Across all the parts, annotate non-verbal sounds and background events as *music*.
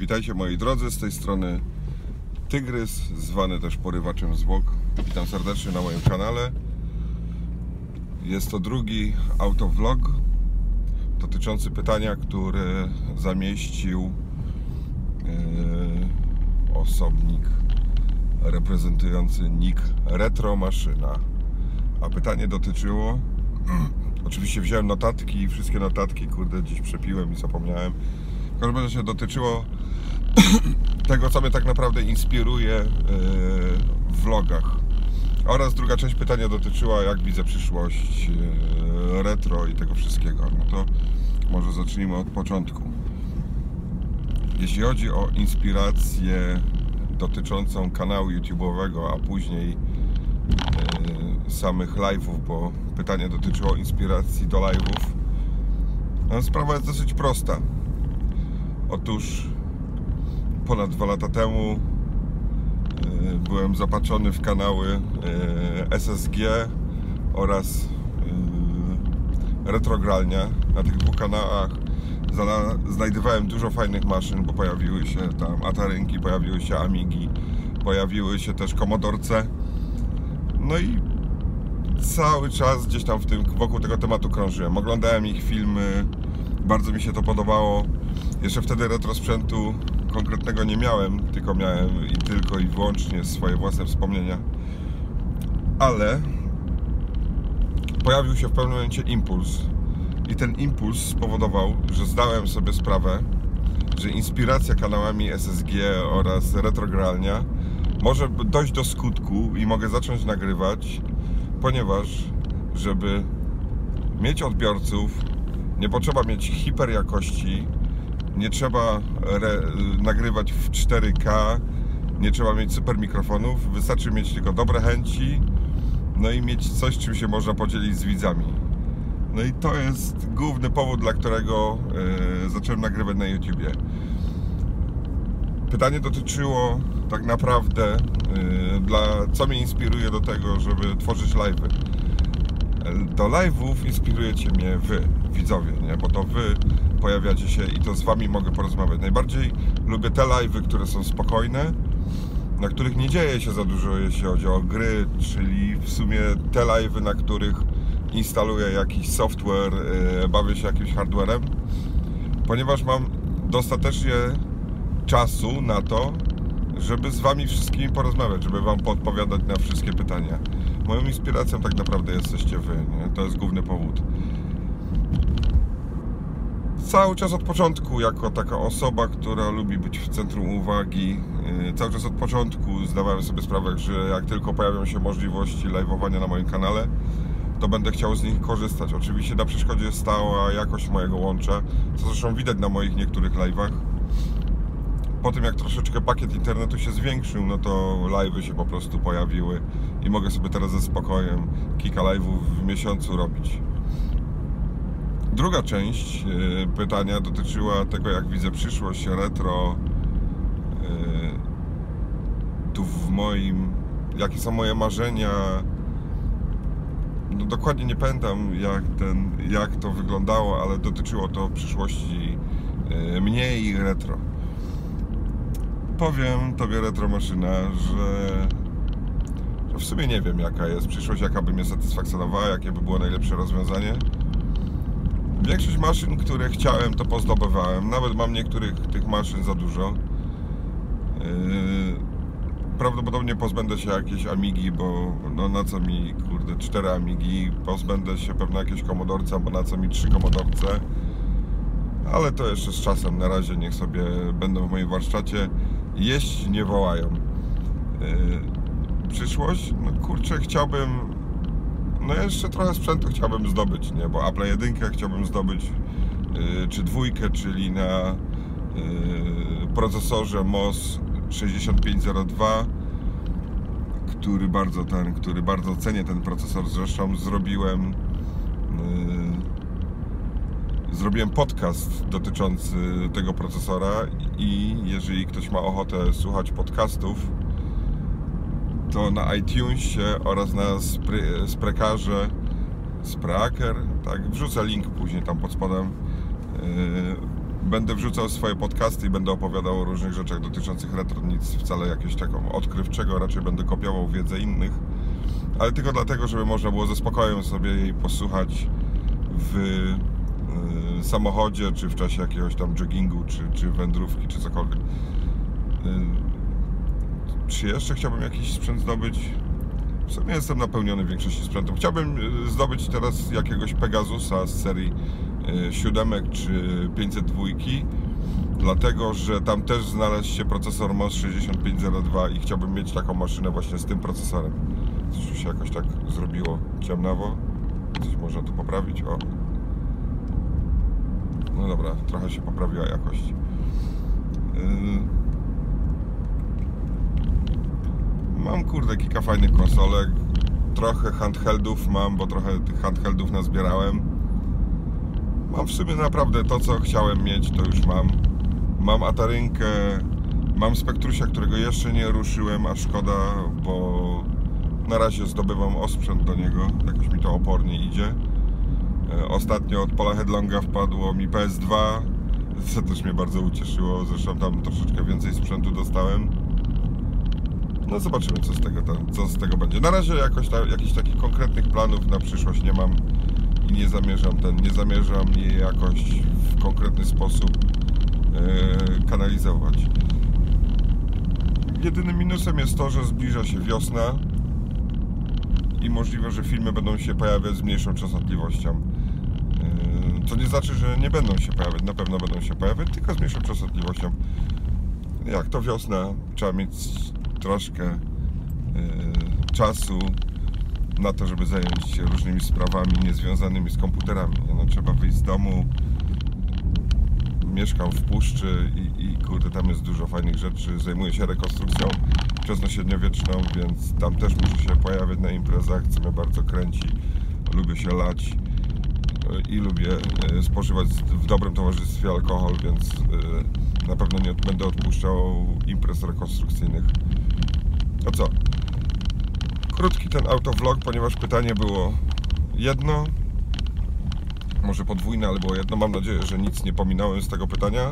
Witajcie moi drodzy, z tej strony Tygrys, zwany też porywaczem zwłok. Witam serdecznie na moim kanale. Jest to drugi autovlog dotyczący pytania, które zamieścił yy, osobnik reprezentujący nick Retro Maszyna. A pytanie dotyczyło *clears throat* Oczywiście wziąłem notatki, wszystkie notatki, kurde, dziś przepiłem i zapomniałem. W każdym razie dotyczyło tego, co mnie tak naprawdę inspiruje yy, w vlogach. Oraz druga część pytania dotyczyła, jak widzę przyszłość yy, retro i tego wszystkiego. No to może zacznijmy od początku. Jeśli chodzi o inspirację dotyczącą kanału YouTube'owego, a później yy, samych live'ów, bo pytanie dotyczyło inspiracji do live'ów, no, sprawa jest dosyć prosta. Otóż ponad dwa lata temu yy, byłem zapatrzony w kanały yy, SSG oraz yy, Retrogralnia. Na tych dwóch kanałach znajdowałem dużo fajnych maszyn, bo pojawiły się tam Atarynki, pojawiły się Amigi, pojawiły się też Commodore No i cały czas gdzieś tam w tym, wokół tego tematu krążyłem. Oglądałem ich filmy, bardzo mi się to podobało. Jeszcze wtedy retro sprzętu konkretnego nie miałem, tylko miałem i tylko i wyłącznie swoje własne wspomnienia. Ale pojawił się w pewnym momencie impuls i ten impuls spowodował, że zdałem sobie sprawę, że inspiracja kanałami SSG oraz retrogralnia może dojść do skutku i mogę zacząć nagrywać, ponieważ żeby mieć odbiorców, nie potrzeba mieć hiperjakości, nie trzeba nagrywać w 4K, nie trzeba mieć super mikrofonów, wystarczy mieć tylko dobre chęci, no i mieć coś, czym się można podzielić z widzami. No i to jest główny powód, dla którego yy, zacząłem nagrywać na YouTubie. Pytanie dotyczyło tak naprawdę, yy, dla, co mnie inspiruje do tego, żeby tworzyć live'y. Do live'ów inspirujecie mnie wy, widzowie, nie? bo to wy pojawiacie się i to z wami mogę porozmawiać. Najbardziej lubię te live'y, które są spokojne, na których nie dzieje się za dużo, jeśli chodzi o gry, czyli w sumie te live'y, na których instaluję jakiś software, yy, bawię się jakimś hardwarem, ponieważ mam dostatecznie czasu na to, żeby z Wami wszystkimi porozmawiać, żeby Wam podpowiadać na wszystkie pytania. Moją inspiracją tak naprawdę jesteście Wy, nie? to jest główny powód. Cały czas od początku, jako taka osoba, która lubi być w centrum uwagi, yy, cały czas od początku zdawałem sobie sprawę, że jak tylko pojawią się możliwości live'owania na moim kanale, to będę chciał z nich korzystać. Oczywiście na przeszkodzie stała jakość mojego łącza, co zresztą widać na moich niektórych live'ach. Po tym jak troszeczkę pakiet internetu się zwiększył, no to live'y się po prostu pojawiły i mogę sobie teraz ze spokojem kilka live'ów w miesiącu robić. Druga część yy, pytania dotyczyła tego, jak widzę przyszłość retro yy, tu w moim, jakie są moje marzenia, no dokładnie nie pamiętam jak, ten, jak to wyglądało, ale dotyczyło to przyszłości e, mnie i retro. Powiem Tobie retro maszyna, że, że w sumie nie wiem jaka jest przyszłość, jaka by mnie satysfakcjonowała, jakie by było najlepsze rozwiązanie. Większość maszyn, które chciałem, to pozdobywałem. Nawet mam niektórych tych maszyn za dużo. Yy, prawdopodobnie pozbędę się jakiejś Amigi, bo no na co mi, kurde, cztery Amigi, pozbędę się pewnie jakiejś komodorca, bo na co mi trzy komodorce. Ale to jeszcze z czasem, na razie niech sobie będą w moim warsztacie. Jeść nie wołają. Yy, przyszłość? No kurczę, chciałbym no jeszcze trochę sprzętu chciałbym zdobyć, nie? Bo Apple 1 chciałbym zdobyć yy, czy dwójkę, czyli na yy, procesorze MOS 6502 który bardzo ten, który bardzo cenię ten procesor zresztą zrobiłem zrobiłem podcast dotyczący tego procesora i jeżeli ktoś ma ochotę słuchać podcastów to na iTunesie oraz na spry, Spreakerze Spreaker, tak, wrzucę link później tam pod spodem. Yy, Będę wrzucał swoje podcasty i będę opowiadał o różnych rzeczach dotyczących retro, nic wcale jakiegoś takiego odkrywczego, raczej będę kopiował wiedzę innych, ale tylko dlatego, żeby można było ze spokojem sobie jej posłuchać w samochodzie, czy w czasie jakiegoś tam joggingu, czy, czy wędrówki, czy cokolwiek. Y, czy jeszcze chciałbym jakiś sprzęt zdobyć? W sumie jestem napełniony większości sprzętów. Chciałbym y, zdobyć teraz jakiegoś Pegasusa z serii y, siódemek czy 502 dlatego, że tam też znalazł się procesor MOS 6502 i chciałbym mieć taką maszynę właśnie z tym procesorem. Coś się jakoś tak zrobiło ciemnawo. Coś można tu poprawić, o. No dobra, trochę się poprawiła jakość. Yy... Mam kurde kilka fajnych konsolek. Trochę handheldów mam, bo trochę tych handheldów nazbierałem. Mam w sumie naprawdę to, co chciałem mieć, to już mam. Mam Atarynkę, mam Spektrusia, którego jeszcze nie ruszyłem, a szkoda, bo na razie zdobywam osprzęt do niego. Jakoś mi to opornie idzie. E, Ostatnio od Pola Headlonga wpadło mi PS2, co też mnie bardzo ucieszyło. Zresztą tam troszeczkę więcej sprzętu dostałem. No zobaczymy, co z tego, tam, co z tego będzie. Na razie jakoś ta, jakichś takich konkretnych planów na przyszłość nie mam i nie zamierzam ten, nie zamierzam je jakoś w konkretny sposób e, kanalizować. Jedynym minusem jest to, że zbliża się wiosna i możliwe, że filmy będą się pojawiać z mniejszą częstotliwością. Co nie znaczy, że nie będą się pojawiać, na pewno będą się pojawiać, tylko z mniejszą częstotliwością. Jak to wiosna, trzeba mieć troszkę yy, czasu na to, żeby zająć się różnymi sprawami niezwiązanymi z komputerami. No, trzeba wyjść z domu. Mieszkam w puszczy i, i kurde, tam jest dużo fajnych rzeczy. Zajmuję się rekonstrukcją wczesnośredniowieczną, więc tam też muszę się pojawiać na imprezach, co mnie bardzo kręci. Lubię się lać i lubię yy, spożywać w dobrym towarzystwie alkohol, więc yy, na pewno nie będę odpuszczał imprez rekonstrukcyjnych. No co? Krótki ten autovlog, ponieważ pytanie było jedno, może podwójne, ale było jedno. Mam nadzieję, że nic nie pominąłem z tego pytania.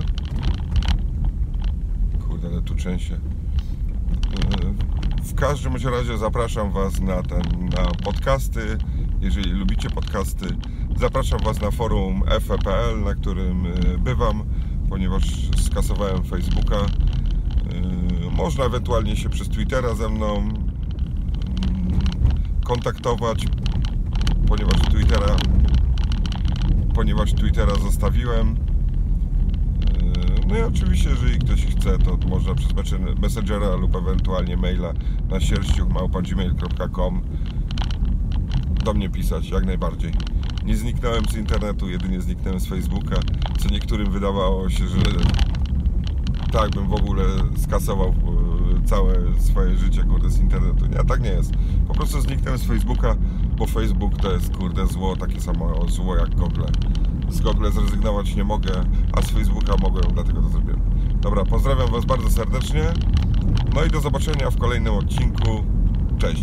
Kurde, ale tu trzęsie. Yy, W każdym razie zapraszam Was na, ten, na podcasty. Jeżeli lubicie podcasty, zapraszam Was na forum fe.pl, na którym yy, bywam, ponieważ skasowałem Facebooka. Yy, Można ewentualnie się przez Twittera ze mną mm, kontaktować, ponieważ Twittera ponieważ Twittera zostawiłem. Yy, No i oczywiście, jeżeli ktoś chce, to można przez messen- Messengera lub ewentualnie maila na sierściuch.gmail.com do mnie pisać, jak najbardziej. Nie zniknąłem z internetu, jedynie zniknąłem z Facebooka, co niektórym wydawało się, że tak bym w ogóle skasował e, całe swoje życie, kurde, z internetu. Nie, tak nie jest. Po prostu zniknąłem z Facebooka, bo Facebook to jest, kurde, zło, takie samo zło jak Google. Z Google zrezygnować nie mogę, a z Facebooka mogłem, dlatego to zrobiłem. Dobra, pozdrawiam Was bardzo serdecznie. No i do zobaczenia w kolejnym odcinku. Cześć.